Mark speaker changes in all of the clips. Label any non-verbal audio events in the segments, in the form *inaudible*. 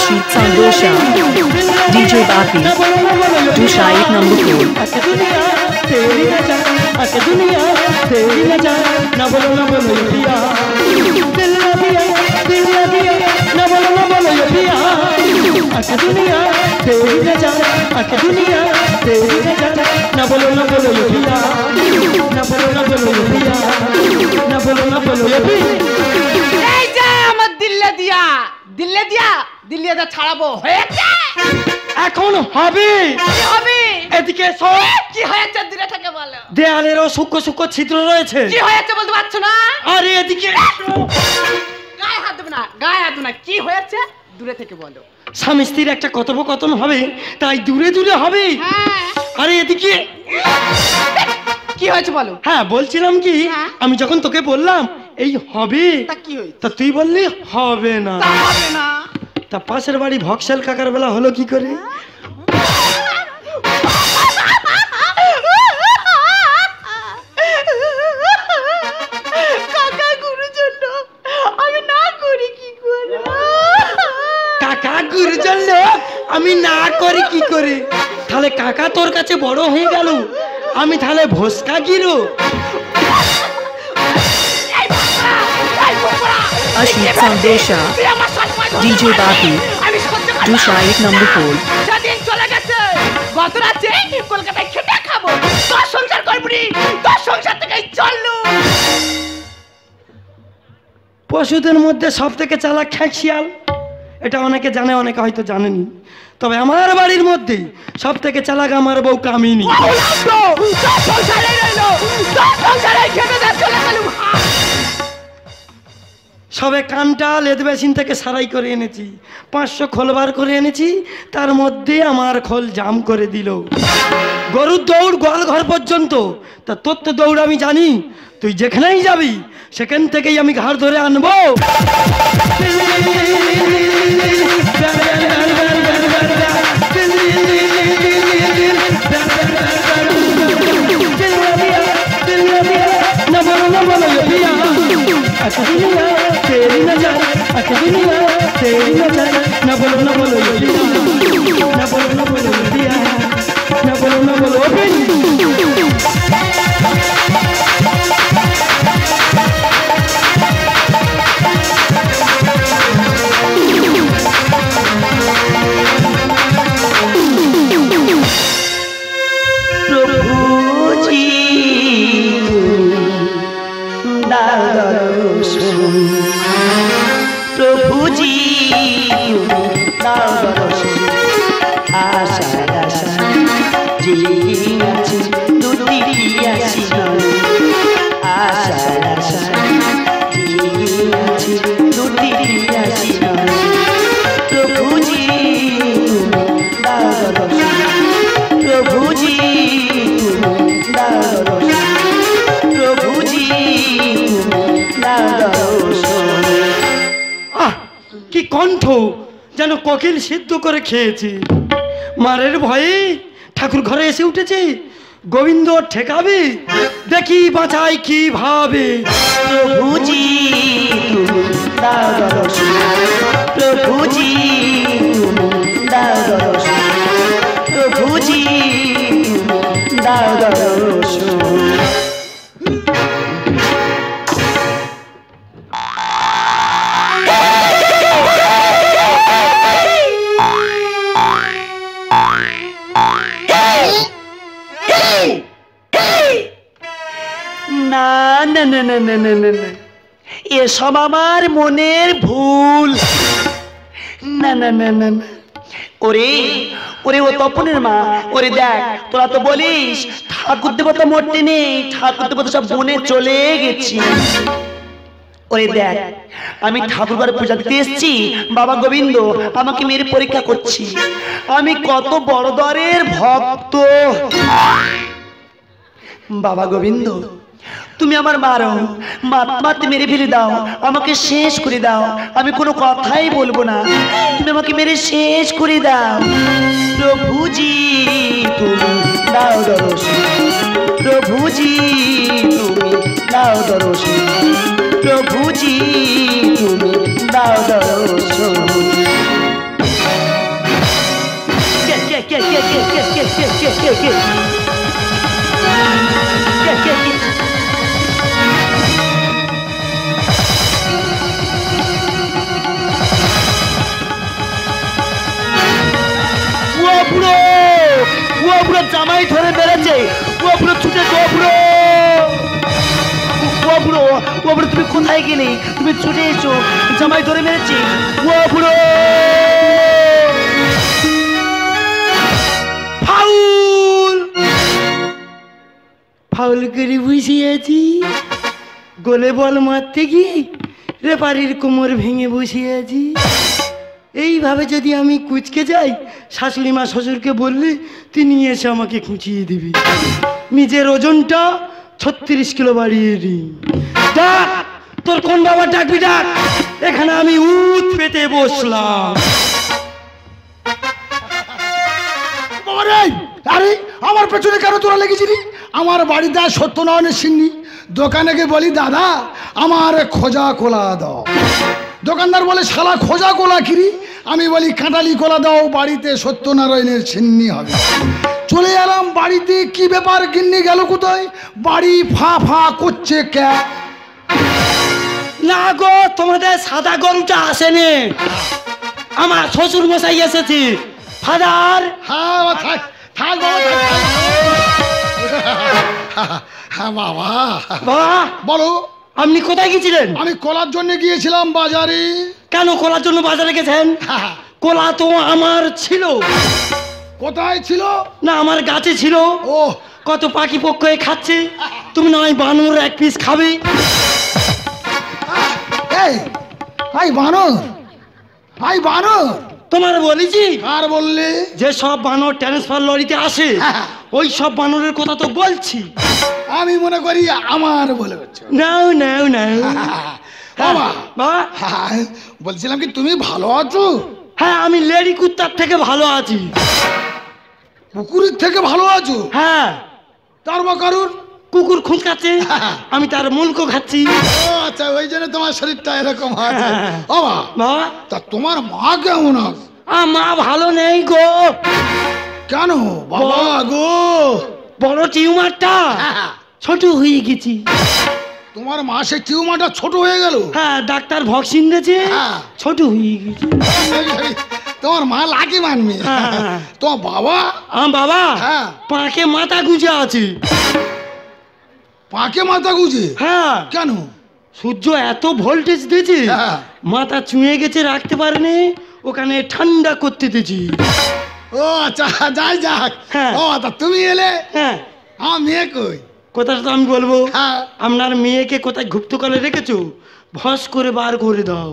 Speaker 1: Rashid Sandosha, DJ
Speaker 2: Bapi, Dusha एक number four मत दिल दिया
Speaker 3: দিল্লি দিয়া দিল্লি দিয়া ছাড়াবো। হয়েছে?
Speaker 2: এখন হবে।
Speaker 3: হবে?
Speaker 2: এদিকে সব
Speaker 3: কি হয়েছে? দূরে থেকে বলো।
Speaker 2: দেয়ালেরও সূক্ষ্ম সূক্ষ্ম ছিদ্র রয়েছে।
Speaker 3: কি হয়েছে বলতে পারছ না?
Speaker 2: আরে এদিকে
Speaker 3: গায়ে হাত দেবে না গায়ে হাত না। কি হয়েছে? দূরে থেকে বলো।
Speaker 2: স্বামী স্ত্রীর একটা কথোপকথন হবে তাই দূরে দূরে হবে।
Speaker 3: হ্যাঁ।
Speaker 2: আরে এদিকে
Speaker 3: কি হয়েছে বলো?
Speaker 2: হ্যাঁ বলছিলাম কি
Speaker 3: হ্যাঁ।
Speaker 2: আমি যখন তোকে বললাম এই হবে?
Speaker 3: তা কি হয়েছে?
Speaker 2: তা তুই বললি হবে না।
Speaker 3: তা হবে না।
Speaker 2: তা পাশের বাড়ি ভক্সেল কাকার বেলা হলো কি করে?
Speaker 3: কাকা গুরুর জন্য আমি না করি কি করে?
Speaker 2: কাকা আমি না করি কি করে? তাহলে কাকা তোর কাছে বড় হয়ে গেল। আমি তাহলে ভোসকা গিরো।
Speaker 1: Ashit Sandosha, DJ Baki, Dushait number 4.
Speaker 3: সেদিন চলে গেছে গত রাতে কলকাতায় খেটে খাব তোর সংসার করবি তোর সংসার থেকে চললু।
Speaker 2: পশুদের মধ্যে সব থেকে চালাক খ্যাঁচিয়াল এটা অনেকে জানে অনেকে হয়তো জানেনি। তবে আমার বাড়ির মধ্যে সব থেকে চালাক আমার বউ কামিনী। সবে কানটা মেশিন থেকে সারাই করে এনেছি। পাঁচশো খোলবার করে এনেছি, তার মধ্যে আমার খোল জাম করে দিল। গরুর দৌড় গোয়াল ঘর পর্যন্ত। তা তোর তো দৌড় আমি জানি, তুই যেখানেই যাবি, সেখান থেকেই আমি ঘাড় ধরে আনব। না तेरी नज़र अच्छा नहीं तेरी नज़र, न बोलो न बोलो न। बोलो न बोलो न बोलो न बोलो न बोलो কণ্ঠ যেন কোকিল সিদ্ধ করে খেয়েছে। মারের ভয়ে ঠাকুর ঘরে এসে উঠেছে, গোবিন্দ ঠেকাবে, দেখি বাঁচাই কি ভাবে। প্রভুজি তুমি এসব আমার মনের ভুল। না না না না না। ওরে ওরে, ও তপনের মা, ওরে দেখ, তোরা তো বলিস, ঠাকুর দেবতা মরতে নেই, ঠাকুর দেবতা সব বনে চলে গেছি। ওরে দেখ, আমি ঠাকুর ঘরে পূজা দিতে এসেছি, বাবা গোবিন্দ, আমাকে মেয়ের পরীক্ষা করছি। আমি কত বড় দরের ভক্ত। বাবা গোবিন্দ তুমি আমার মারো মারতে মেরে ফেলে দাও আমাকে শেষ করে দাও আমি কোনো কথাই বলব না তুমি আমাকে মেরে শেষ করে দাও প্রভুজি তুমি দাও দর্শন প্রভুজি তুমি দাও দর্শন প্রভুজি তুমি দাও কে কে
Speaker 4: কে কে কে কে কে কে কে কে কে কে কে কে
Speaker 2: ও বুড়ো তুমি কোথায় গেলে? তুমি ছুটে এসো, জামাই ধরে মেরেছে। ও বুড়ো! ফাউল! ফাউল করে বসে আছি গোলে বল মারতে গিয়ে রেপারির কোমর ভেঙে বসে আছি এইভাবে যদি আমি কুচকে যাই, শাশুড়ি মা শ্বশুরকে বললে তিনি এসে আমাকে খুঁচিয়ে দিবি। নিজের ওজনটা ছত্রিশ কিলো বাড়িয়ে দিই। ডাক, তোর কোন বাবা ডাকবি ডাক? এখানে আমি উত পেতে বসলাম।
Speaker 5: আরে, আমার পেছনে কেন তোরা লেগেছিলি? আমার বাড়িতে সত্যনারায়ণের সিন্নি। দোকানে গিয়ে বলি, দাদা, আমার খোঁজা কোলা দাও। দোকানদার বলে শালা খোঁজা কোলা কিরি? আমি বলি কাঁটালি কোলা দাও বাড়িতে সত্যনারায়ণের সিন্নি হবে। চলে এলাম বাড়িতে কি ব্যাপার গিন্নি গেল কোথায়? বাড়ি ফা ফা করছে ক্যা।
Speaker 2: না গো তোমাদের সাদা গরুটা আসেনি। আমার শ্বশুর মশাই এসেছি। ফাদার।
Speaker 5: হ্যাঁ থাক। বাবা বাবা। বলো।
Speaker 2: আপনি কোথায় গিয়েছিলেন?
Speaker 5: আমি কলার জন্য গিয়েছিলাম বাজারে।
Speaker 2: কেন কলার জন্য বাজারে গেছেন? কলা তো আমার ছিল।
Speaker 5: কোথায় ছিল?
Speaker 2: না আমার গাছে ছিল।
Speaker 5: ও।
Speaker 2: কত পাখি পক্ষ খাচ্ছে। তুমি নয় বানর এক পিস খাবে।
Speaker 5: এই আই বানর আই বানর।
Speaker 2: তোমার বলেছি?
Speaker 5: আর বললে?
Speaker 2: যে সব বানর ট্রান্সফার লরিতে আসে ওই সব বানরের কথা তো বলছি।
Speaker 5: আমি মনে করি আমার বলে হচ্ছে।
Speaker 2: নাও নাও নাও।
Speaker 5: বাবা
Speaker 2: বাবা
Speaker 5: হ্যাঁ, বলছিলাম কি তুমি ভালো আছো?
Speaker 2: হ্যাঁ আমি লেডি কুত্তার থেকে ভালো আছি।
Speaker 5: পুকুরের থেকে ভালো আছো?
Speaker 2: হ্যাঁ।
Speaker 5: তার বা কারুর?
Speaker 2: কুকুর খুঁজকাচ্ছে *laughs* আমি তার মুলক খাচ্ছি।
Speaker 5: ও আচ্ছা ওই জন্য তোমার শরীরটা এরকম আছে। *laughs* ও মা
Speaker 2: বাবা।
Speaker 5: তা তোমার মা কেমন আছে?
Speaker 2: আ, মা ভালো নেই গো।
Speaker 5: কেন? বাবা গো।
Speaker 2: বড় টিউমারটা ছোট হয়ে গেছি।
Speaker 5: তোমার মা সে টিউমারটা ছোট হয়ে গেল?
Speaker 2: হ্যাঁ ডাক্তার ভ্যাকসিন দিয়েছে
Speaker 5: হ্যাঁ।
Speaker 2: ছোট হয়ে গেছি।
Speaker 5: তোমার মা লাকি মানবে
Speaker 2: হ্যাঁ।
Speaker 5: তোমার বাবা?
Speaker 2: আম বাবা?
Speaker 5: হ্যাঁ।
Speaker 2: পাকে মাথা গুঁজে আছে।
Speaker 5: পাকে মাথা গুজে?
Speaker 2: হ্যাঁ।
Speaker 5: কেন?
Speaker 2: সূর্য এত ভোল্টেজ দিয়েছে
Speaker 5: হ্যাঁ।
Speaker 2: মাথা চুঁয়ে গেছে রাখতে পারেনি ওখানে ঠান্ডা করতে দিয়েছি।
Speaker 5: ও আচ্ছা যাই যাক।
Speaker 2: হ্যাঁ।
Speaker 5: ও তা তুমি এলে?
Speaker 2: হ্যাঁ।
Speaker 5: আমার মেয়ে কই?
Speaker 2: কথাটা তো আমি বলব।
Speaker 5: হ্যাঁ।
Speaker 2: আপনার মেয়েকে কোথায় গুপ্ত করে রেখেছো? ভস করে বার করে দাও।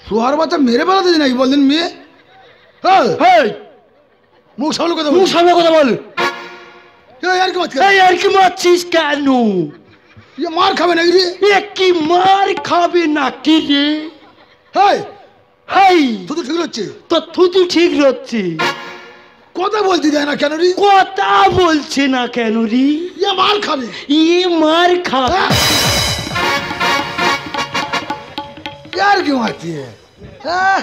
Speaker 5: শুয়ার বাচ্চা মেরে বেড়াতে নাকি বললেন মেয়ে? মুখ সামনে কথা
Speaker 2: মুখ সামনে কথা বল। কেন?
Speaker 5: ইয়ে মার খাবে নাকি রে?
Speaker 2: এ কি মার খাবে না কি রে?
Speaker 5: হেই!
Speaker 2: হেই!
Speaker 5: তুই তো ঠিক হচ্ছে
Speaker 2: তো থুতু ঠিক রচ্ছে?
Speaker 5: কথা বলতে দেয় না কেন রে?
Speaker 2: কথা বলছে না কেন রে?
Speaker 5: ইয়ে মার খাবে।
Speaker 2: ই মার খাবে।
Speaker 5: হ্যাঁ। হ্যাঁ?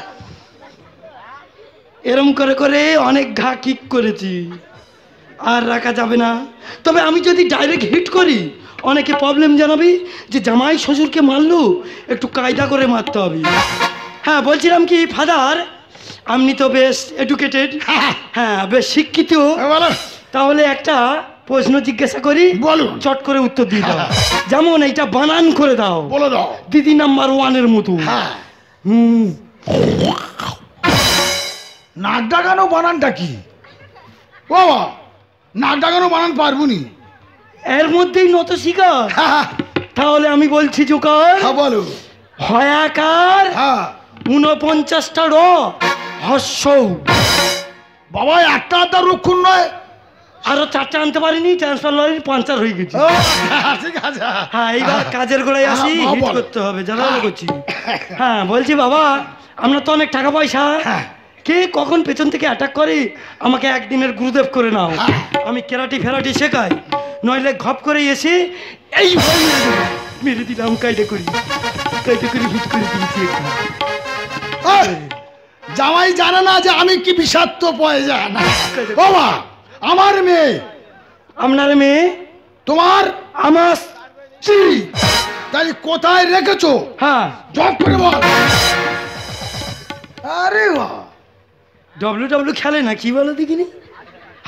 Speaker 2: এরম করে করে অনেক ঘা কিক করেছি। আর রাখা যাবে না। তবে আমি যদি ডাইরেক্ট হিট করি অনেকে প্রবলেম জানাবি যে জামাই শ্বশুরকে মারলো একটু কায়দা করে মারতে হবে। হ্যাঁ বলছিলাম কি ফাদার আপনি তো বেশ এডুকেটেড *laughs* হ্যাঁ বেশ শিক্ষিত।
Speaker 5: এ
Speaker 2: তাহলে একটা প্রশ্ন জিজ্ঞাসা করি
Speaker 5: বলুন।
Speaker 2: চট করে উত্তর দিয়ে দাও। *laughs* যেমন এইটা বানান করে দাও।
Speaker 5: বলে দাও।
Speaker 2: দিদি নাম্বার ওয়ানের মতো।
Speaker 5: হ্যাঁ।
Speaker 2: হুম।
Speaker 5: নাক ডাকানো বানানটা কি? বাবা। নাক ডাকানো বানান পারব নি
Speaker 2: এর মধ্যেই নত শিকার।
Speaker 5: হ্যাঁ
Speaker 2: তাহলে আমি বলছি জোকার।
Speaker 5: হ্যাঁ, বলো।
Speaker 2: হয়াকার
Speaker 5: হ্যাঁ।
Speaker 2: উনপঞ্চাশটা র হস্য
Speaker 5: বাবা একটা আধটা রক্ষণ নয়।
Speaker 2: আরও চারটা আনতে পারিনি ট্রান্সফার লরির পাঞ্চার হয়ে গেছে।
Speaker 5: ও, ঠিক আছে।
Speaker 2: হ্যাঁ এইবার কাজের গোড়ায় আসি
Speaker 5: হ্যাঁ,
Speaker 2: হিট করতে হবে জানা করছি। হ্যাঁ বলছি বাবা আমরা তো অনেক টাকা পয়সা।
Speaker 5: হ্যাঁ।
Speaker 2: কে কখন পেছন থেকে অ্যাটাক করে? আমাকে একদিনের গুরুদেব করে নাও। আমি কেরাটি ফেরাটি শেখাই। নইলে ঘপ করে এসে এই মেরে দিলাম কাইটে করি। কাইটে করি হিট করে দিয়েছি।
Speaker 5: জামাই জানে না যে আমি কি বিষাক্ত পয়জান বাবা আমার মেয়ে।
Speaker 2: আপনার মেয়ে?
Speaker 5: তোমার?
Speaker 2: আমার
Speaker 5: স্ত্রী। তাই কোথায় রেখেছো?
Speaker 2: হ্যাঁ।
Speaker 5: জব করে বল। আরে বাহ
Speaker 2: ডব্লিউ ডব্লিউ খেলে না কি বলো দেখিনি?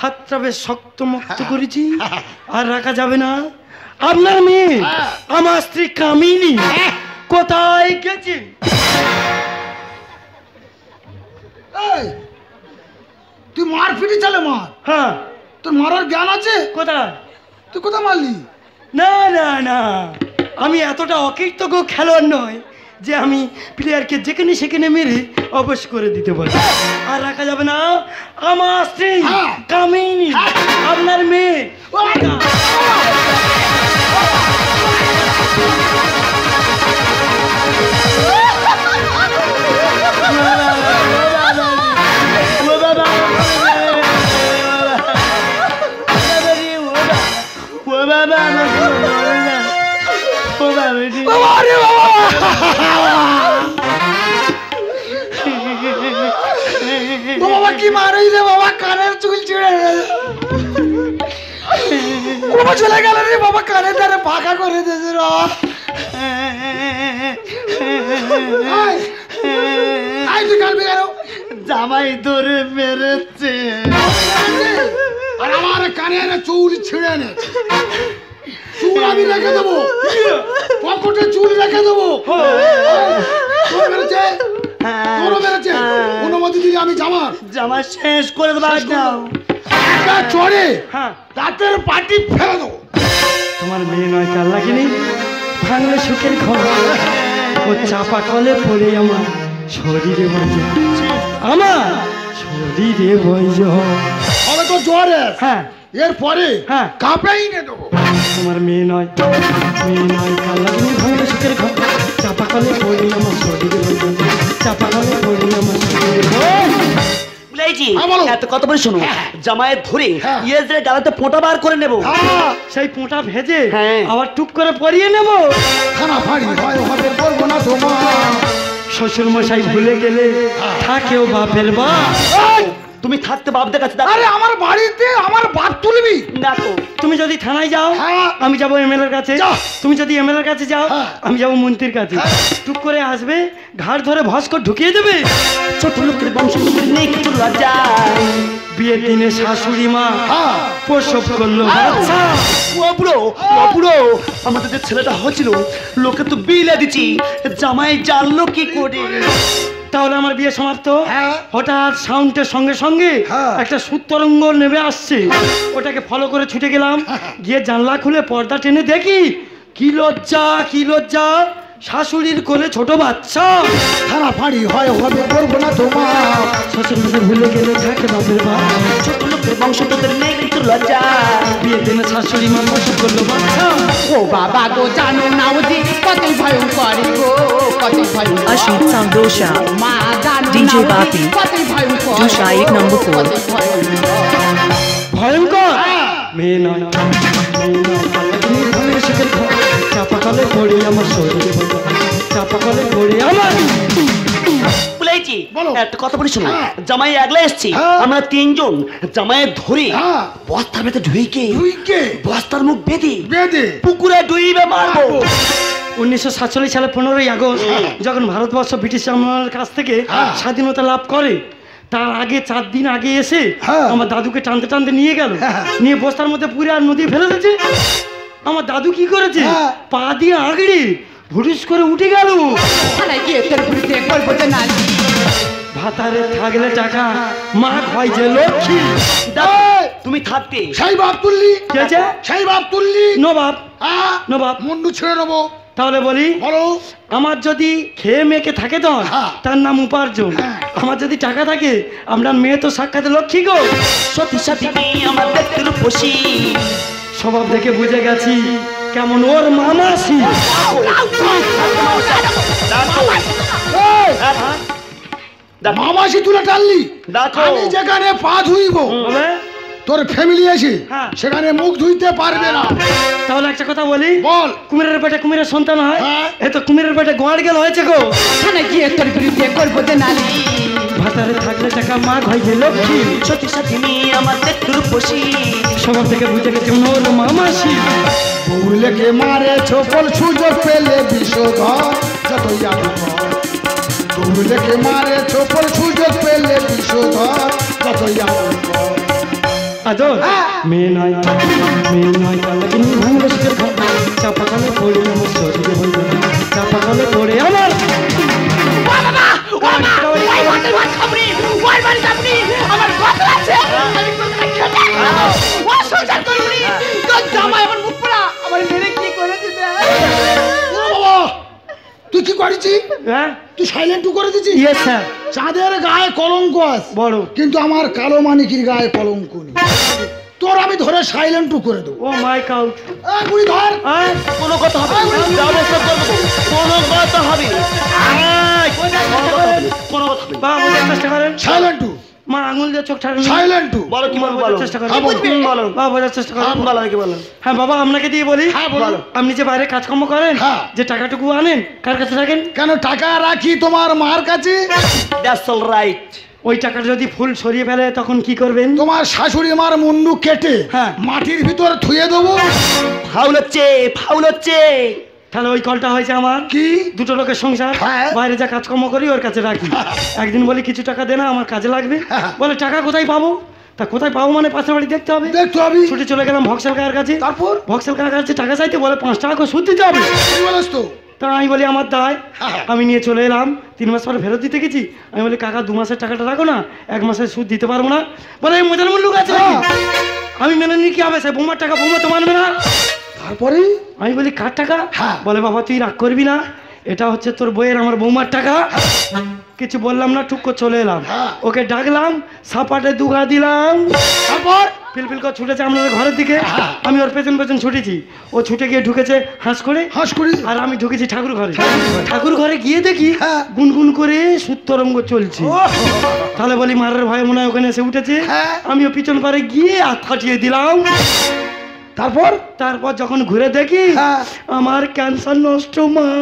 Speaker 2: হাতটা বেশ শক্ত মক্ত করেছি আর রাখা যাবে না। আপনার মেয়ে। আমার স্ত্রী কামিনী কোথায় গেছে?
Speaker 5: তুই মার ফিরি চালে মার।
Speaker 2: হ্যাঁ।
Speaker 5: তোর মারার জ্ঞান আছে?
Speaker 2: কোথায়?
Speaker 5: তুই কোথায় মারলি?
Speaker 2: না না না। আমি এতটা অকৃতজ্ঞ খেলোয়াড় নয় যে আমি প্লেয়ারকে যেখানে সেখানে মেরে অবশ করে দিতে পারি আর রাখা যাবে না আমার স্ত্রী
Speaker 5: হ্যাঁ।
Speaker 2: কামিনী আপনার মেয়ে
Speaker 5: বাবা রে বাবা ও *laughs* বাবা কি মারিস রে বাবা? কানের চুল গেছে বাবা চলে গেল রে বাবা কানের ধারে ফাঁকা করে দিয়েছে রে তুই কালবি কেন?
Speaker 2: জামাই ধরে মেরেছে।
Speaker 5: আর আমার কানে এনে চুল ছিঁড়ে এনেছে চুল আমি রেখে দেবো। পকেটে চুল রেখে দেবো। তোর মেরেছে? তোরও মেরেছে? অনুমতি দিলে আমি জামার।
Speaker 2: জামা শেষ করে দেবো একদম।
Speaker 5: একটা চড়ে
Speaker 2: হ্যাঁ।
Speaker 5: দাঁতের পাটি ফেলে দেবো।
Speaker 2: তোমার মেয়ে নয় চাল লাগেনি? ভাঙলে সুখের খবর। ও চাপা কলে পড়ে আমার শরীরে বইজ আমার শরীরে বইজ
Speaker 5: হবে তো জ্বরে।
Speaker 2: হ্যাঁ।
Speaker 5: এরপরে
Speaker 2: হ্যাঁ।
Speaker 5: কাপেই নে দেবো।
Speaker 2: তোমার মেয়ে নয় মেয়ে নয়। চাল লাগেনি ভাঙলে সুখের খবর চাপা কলে পড়ে আমার শরীরে চাপা কলে পড়ে আমার শরীরে
Speaker 4: বুঝাইছি
Speaker 5: হ্যাঁ,
Speaker 4: এত কত বলে শোনো। ধরে
Speaker 5: হ্যাঁ।
Speaker 4: ইয়েদের গালাতে ফোঁটা বার করে নেব।
Speaker 5: হ্যাঁ,
Speaker 2: সেই পোঁটা ভেজে
Speaker 4: হ্যাঁ।
Speaker 2: আবার টুক করে পরিয়ে নেব।
Speaker 5: থানা ফাড়ি হয় হবে করব না তোমার
Speaker 2: শ্বশুর মশাই ভুলে গেলে থাকেও বাপের বা
Speaker 4: তুমি থাকতে বাপদের কাছে
Speaker 5: আরে আমার বাড়িতে আমার বাপ তুলবি?
Speaker 4: দেখো
Speaker 2: তুমি যদি থানায় যাও
Speaker 5: হ্যাঁ।
Speaker 2: আমি যাব এমএলএর কাছে।
Speaker 5: যাও।
Speaker 2: তুমি যদি এমএলএর কাছে যাও
Speaker 5: হ্যাঁ।
Speaker 2: আমি যাব মন্ত্রীর কাছে। টুক করে আসবে ঘাড় ধরে ভস্কর ঢুকিয়ে দেবে।
Speaker 4: ছোট লোকের বংশ নেই কিছু লজ্জা।
Speaker 2: বিয়ের দিনে শাশুড়ি মা
Speaker 5: হ্যাঁ।
Speaker 2: প্রসব করল
Speaker 4: বুড়ো ও বুড়ো আমাদের যে ছেলেটা হয়েছিল লোকে তো বিলে দিচ্ছি জামাই জানলো কি করে?
Speaker 2: তাহলে আমার বিয়ে সমাপ্ত
Speaker 5: হ্যাঁ।
Speaker 2: হঠাৎ সাউন্ডের সঙ্গে সঙ্গে
Speaker 5: হ্যাঁ।
Speaker 2: একটা সুতরঙ্গ নেমে আসছে ওটাকে ফলো করে ছুটে গেলাম *laughs* গিয়ে জানলা খুলে পর্দা টেনে দেখি কি লজ্জা কি লজ্জা শাশুড়ির কোলে ছোট বাচ্চা
Speaker 5: থানা ফাড়ি হয় হবে করব না তোমার
Speaker 2: শ্বশুর মশাই ভুলে গেলে থাকে বাপের বাপ
Speaker 4: ছোট লোকের বংশ তোদের নেই কিছু লজ্জা
Speaker 2: বিয়ের দিনে শাশুড়ি মা প্রসব করল বাচ্চা
Speaker 3: ও বাবা গো জানো না ওজি কতই ভয়ঙ্কর গো কতই ভয়ঙ্কর
Speaker 1: Ashit Sandosha,
Speaker 3: মা জানো ওজি
Speaker 1: বাপি,
Speaker 3: কতই ভয়ঙ্কর
Speaker 1: Dusha এক.
Speaker 3: কতই ভয়ঙ্কর
Speaker 2: ভয়ঙ্কর মেয়ে নয় মেয়ে নয় পাল্লাকিনি ভাঙে চাপা কলে পড়ে আমার শরীরে বন্ধ চাপা কলে পড়ে আমার
Speaker 4: বলেছি একটা কথা বলি শোনো
Speaker 5: হ্যাঁ।
Speaker 4: জামাই একলা এসছি
Speaker 5: হ্যাঁ।
Speaker 4: আমরা তিনজন জামাইয়ের ধরে
Speaker 5: হ্যাঁ।
Speaker 4: বস্তার ভেতরে ঢুইকে বস্তার মুখ বেঁধে
Speaker 5: বেদে
Speaker 4: পুকুরে ডুইবে মারবো
Speaker 2: উনিশশো সাতচল্লিশ সালে পনেরোই আগস্ট যখন ভারতবর্ষ ব্রিটিশ আমলের কাছ থেকে। স্বাধীনতা লাভ করে তার আগে চার দিন আগে এসে
Speaker 5: হ্যাঁ।
Speaker 2: আমার দাদুকে টানতে টানতে নিয়ে গেল
Speaker 5: হ্যাঁ।
Speaker 2: নিয়ে বস্তার মধ্যে পুরে আর নদী ফেলে দিয়েছে আমার দাদু কি করেছে?
Speaker 5: হ্যাঁ।
Speaker 2: পা দিয়ে আঁকড়ে ভুরুস করে উঠে গেল। ভাতারে থাকলে টাকা মা হয় যে লক্ষ্মী
Speaker 4: তুমি থাকতে।
Speaker 5: সেই বাপ তুললি।
Speaker 2: আছে?
Speaker 5: সেই বাপ তুললি।
Speaker 2: নবাব।
Speaker 5: হ্যাঁ।
Speaker 2: নবাব।
Speaker 5: মুন্ডু ছেড়ে নেব।
Speaker 2: তাহলে বলি আমার যদি খেয়ে মেয়েকে থাকে তো
Speaker 5: হ্যাঁ।
Speaker 2: তার নাম উপার্জন। আমার যদি টাকা থাকে আমরা মেয়ে তো সাক্ষাৎ লক্ষ্মী গো।
Speaker 4: সত্যি সত্যি আমার দেখতে রূপসী
Speaker 2: স্বভাব দেখে বুঝে গেছি কেমন ওর মামাসি।
Speaker 5: মামাসি তুলে টানলি। আমি যেখানে পা ধুইব তোর ফ্যামিলি এসে
Speaker 2: হ্যাঁ।
Speaker 5: সেখানে মুখ ধুইতে পারবে না।
Speaker 2: তাহলে একটা কথা বলি
Speaker 5: বল।
Speaker 2: কুমিরের পেটে কুমিরের সন্তান হয়?
Speaker 5: হ্যাঁ।
Speaker 2: এ তো কুমিরের পেটে গোয়ার গেল হয়েছে গো।
Speaker 3: গিয়ে তোর বিরুদ্ধে করব যে
Speaker 2: ভাতারে থাকলে টাকা মা হয় যে লক্ষ্মী।
Speaker 4: সত্যি সত্যি মেয়ে আমার রূপসী
Speaker 2: স্বভাব থেকে বুঝে গেছি ওর মামাসি?
Speaker 5: বউলেকে মারে ছোপল সুযোগ পেলে বিষধর যতই আদর বউলেকে মারে ছোপল সুযোগ পেলে বিষধর যতই আদর
Speaker 2: আদর? মেয়ে নয় মেয়ে নয়।
Speaker 5: করেছি?
Speaker 2: হ্যাঁ?
Speaker 5: তুই সাইলেন্ট করে দিছিস?
Speaker 2: ইয়ে স্যার
Speaker 5: চাঁদের গায়ে কলঙ্ক আছে।
Speaker 2: বড়।
Speaker 5: কিন্তু আমার কালো মানিকির গায়ে কলঙ্ক নেই। তোর আমি ধরে সাইলেন্ট করে দেবো।
Speaker 2: ও মাই কাউট
Speaker 5: এই বুড়ি ধর।
Speaker 2: আয়
Speaker 4: কোনো কথা হবে না। ব্যবস্থা করব কোনো কথা হবে কোনো কথা
Speaker 5: সাইলেন্ট
Speaker 2: মা আঙুল দিয়ে চোখ ছাড়েন
Speaker 5: সাইলেন্ট
Speaker 4: বলো কি বলো
Speaker 2: চেষ্টা
Speaker 5: হ্যাঁ, বলো।
Speaker 2: বাবা বোঝার চেষ্টা
Speaker 4: আম বলো নাকি বলো
Speaker 2: হ্যাঁ বাবা আপনাকে দিয়ে বলি।
Speaker 5: হ্যাঁ, বলো।
Speaker 2: আপনি যে বাইরে কাজকর্ম করেন
Speaker 5: হ্যাঁ।
Speaker 2: যে টাকাটুকু আনেন কার কাছে রাখেন?
Speaker 5: কেন টাকা রাখি তোমার মার কাছে?
Speaker 4: দ্যাটস অল রাইট
Speaker 2: ওই টাকাটা যদি ফুল সরিয়ে ফেলে তখন কি করবেন?
Speaker 5: তোমার শাশুড়ি মার মুন্ডু কেটে
Speaker 2: হ্যাঁ।
Speaker 5: মাটির ভিতর থুয়ে দেবো।
Speaker 4: ফাউল হচ্ছে ফাউল হচ্ছে।
Speaker 2: তাহলে ওই কলটা হয়েছে আমার।
Speaker 5: কি?
Speaker 2: দুটো লোকের সংসার।
Speaker 5: হ্যাঁ।
Speaker 2: বাইরে যা কাজকর্ম করি ওর কাছে রাখি। *laughs* একদিন বলি কিছু টাকা দে না আমার কাজে লাগবে।
Speaker 5: হ্যাঁ।
Speaker 2: বলে টাকা কোথায় পাবো? তা কোথায় পাবো মানে পাশের বাড়ি দেখতে হবে।
Speaker 5: দেখতে হবে।
Speaker 2: ছুটে চলে গেলাম ভক্সেল কাকার কাছে।
Speaker 5: তারপর?
Speaker 2: ভক্সেল কাকার কাছে টাকা চাইতে বলে পাঁচ টাকা করে সুদ দিতে হবে।
Speaker 5: কি তো।
Speaker 2: তা আমি বলি আমার দায়।
Speaker 5: হ্যাঁ।
Speaker 2: আমি নিয়ে চলে এলাম তিন মাস পরে ফেরত দিতে গেছি। আমি বলি কাকা দু মাসের টাকাটা রাখো না এক মাসের সুদ দিতে পারব না। বলে মজার মূল্য আছে নাকি?" আমি মেনে নিই কি হবে সে বোমার টাকা বোমা তো মানবে না।
Speaker 5: তারপরে?
Speaker 2: আমি বলি কার টাকা?
Speaker 5: হ্যাঁ।
Speaker 2: বলে বাবা তুই রাগ করবি না। এটা হচ্ছে তোর বইয়ের আমার বৌমার টাকা। কিছু বললাম না টুক করে চলে এলাম।
Speaker 5: হ্যাঁ।
Speaker 2: ওকে ডাকলাম সাপাটে দুগা দিলাম।
Speaker 5: তারপর?
Speaker 2: পিলপিল করে ছুটেছে আমাদের ঘরের দিকে।
Speaker 5: হ্যাঁ।
Speaker 2: আমি ওর পেছন পেছন ছুটেছি। ও ছুটে গিয়ে ঢুকেছে হাঁস করে।
Speaker 5: হাঁস করি।
Speaker 2: আর আমি ঢুকেছি ঠাকুর ঘরে। ঠাকুর ঘরে। গিয়ে দেখি
Speaker 5: হ্যাঁ।
Speaker 2: গুনগুন করে সূত্ররঙ্গ চলছে। তাহলে বলি মারের ভয়ে মনে হয় ওখানে এসে উঠেছে।
Speaker 5: হ্যাঁ।
Speaker 2: আমিও পিছন পারে গিয়ে হাত ফাটিয়ে দিলাম।
Speaker 5: তারপর?
Speaker 2: তারপর যখন ঘুরে দেখি
Speaker 5: হ্যাঁ।
Speaker 2: আমার ক্যান্সার নষ্ট মা। *laughs*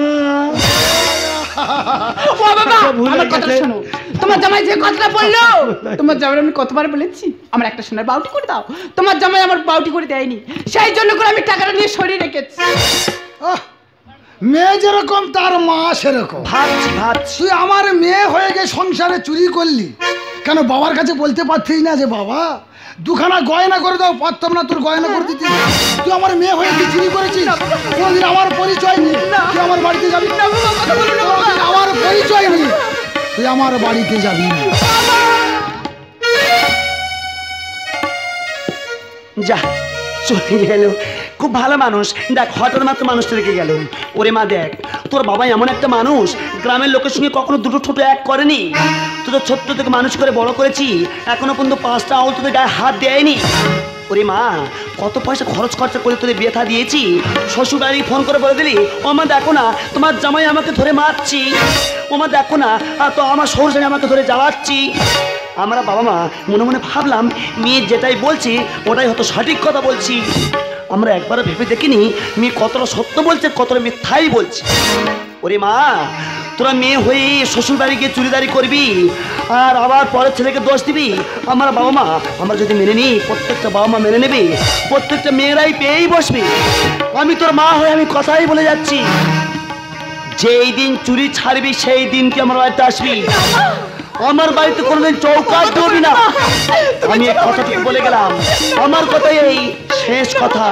Speaker 3: বাবা
Speaker 2: ভুলে
Speaker 3: আমার কথা শোনো। তোমার জামাই যে কথাটা বলল *laughs* তোমার জামাই আমি কতবার বলেছি? আমার একটা সোনার বাউটি করে দাও। তোমার জামাই আমার বাউটি করে দেয়নি। সেই জন্য করে আমি টাকাটা নিয়ে সরিয়ে রেখেছি।
Speaker 5: মেয়ে যেরকম তার মা সেরকম।
Speaker 4: ভাবছি ভাবছি
Speaker 5: তুই আমার মেয়ে হয়ে গিয়ে সংসারে চুরি করলি? কেন বাবার কাছে বলতে পারছিস না যে বাবা? দুখানা গয়না করে দাও পারতাম না তোর গয়না করে দিতে। তুই আমার মেয়ে হয়ে কি চুরি করেছিস? কোনদিন আমার পরিচয় নেই। তুই আমার বাড়িতে যাবি না। আমার পরিচয় নেই। তুই আমার বাড়িতে যাবি না।
Speaker 4: যা চলে গেল। খুব ভালো মানুষ। দেখ, হঠাৎ মাত্র মানুষটা রেখে গেল। ওরে মা, দেখ, তোর বাবা এমন একটা মানুষ, গ্রামের লোকের সঙ্গে কখনো দুটো ছোট এক করেনি। তোদের ছোট্ট থেকে মানুষ করে বড় করেছি, এখনও পর্যন্ত পাঁচটা আউল তোদের গায়ে হাত দেয়নি। ওরে মা, কত পয়সা খরচ খরচা করে তোদের বিয়ে থা দিয়েছি। শ্বশুর বাড়ি ফোন করে বলে দিলি, ও মা, দেখো না, তোমার জামাই আমাকে ধরে মারছি। ও মা, দেখো না তো আমার শ্বশুর আমাকে ধরে জ্বালাচ্ছি। আমরা বাবা মা মনে মনে ভাবলাম মেয়ে যেটাই বলছি, ওটাই হয়তো সঠিক কথা বলছি। আমরা একবারও ভেবে দেখিনি, মেয়ে কতটা সত্য বলছে, কতটা মিথ্যাই বলছে। ওরে মা, তোরা মেয়ে হয়ে শ্বশুর বাড়ি গিয়ে চুরিদারি করবি, আর আবার পরের ছেলেকে দোষ দিবি। আমার বাবা মা, আমরা যদি মেনে নিই, প্রত্যেকটা বাবা মা মেনে নেবে, প্রত্যেকটা মেয়েরাই পেয়েই বসবে। আমি তোর মা হয়ে আমি কথাই বলে যাচ্ছি। যেই দিন চুরি ছাড়বি, সেই দিন তুই আমার বাড়িতে আসবি। আমার বাড়িতে কোনোদিন চৌকাট দেবি না। আমি এই কথাটুকু বলে গেলাম। আমার কথাই এই শেষ কথা।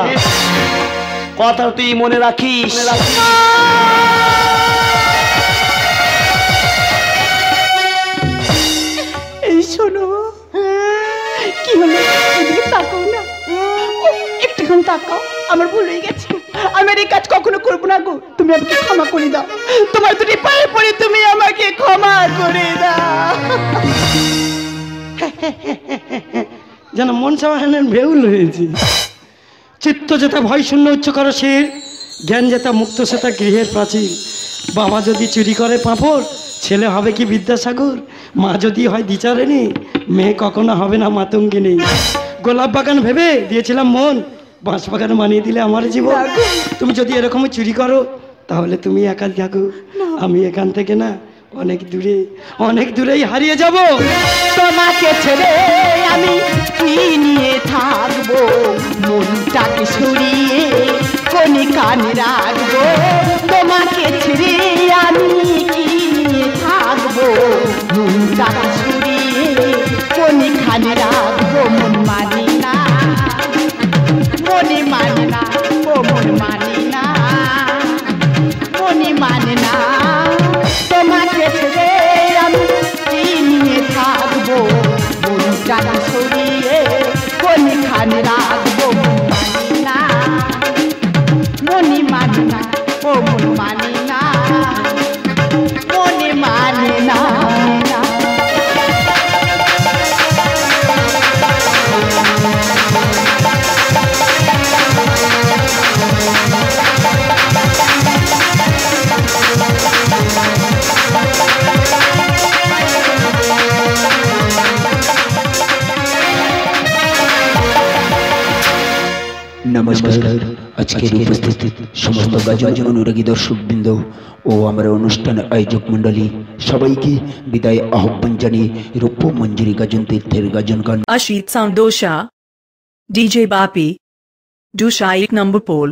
Speaker 4: কথা তুই মনে রাখিস?
Speaker 3: এই শোনো, কি হলো? এদিকে তাকাও না। একটুখানি তাকাও। আমার ভুল হয়ে গেছে। আমি এই কাজ কখনো করব না গো। তুমি আমাকে ক্ষমা করে দাও। তোমার দুটি পায়ে পড়ে তুমি আমাকে ক্ষমা করে দাও।
Speaker 2: যেন মন সাহানের ভেউল হয়েছে। চিত্ত যেটা ভয় শূন্য উচ্চ কর শির জ্ঞান যেটা মুক্ত সেটা গৃহের প্রাচীর। বাবা যদি চুরি করে পাঁপড়, ছেলে হবে কি বিদ্যাসাগর? মা যদি হয় দ্বিচারিণী, মেয়ে কখনো হবে না মাতঙ্গিনী। গোলাপ বাগান ভেবে দিয়েছিলাম মন বাঁশ বাগান মানিয়ে দিলে আমার জীবন। তুমি যদি এরকম চুরি করো তাহলে তুমি একা থাকো। আমি এখান থেকে না অনেক দূরে অনেক দূরেই হারিয়ে যাব।
Speaker 3: তোমাকে ছেড়ে আমি
Speaker 6: সমস্ত গাজন অনুরাগী দর্শকবৃন্দ ও আমার অনুষ্ঠান আয়োজক মণ্ডলী সবাইকে বিদায় আহ্বান জানিয়ে রূপ মঞ্জুরি গাজন তীর্থের গাজন গান
Speaker 1: আশিত সান্দোষা DJ Bapi. Dusha 1 number pole.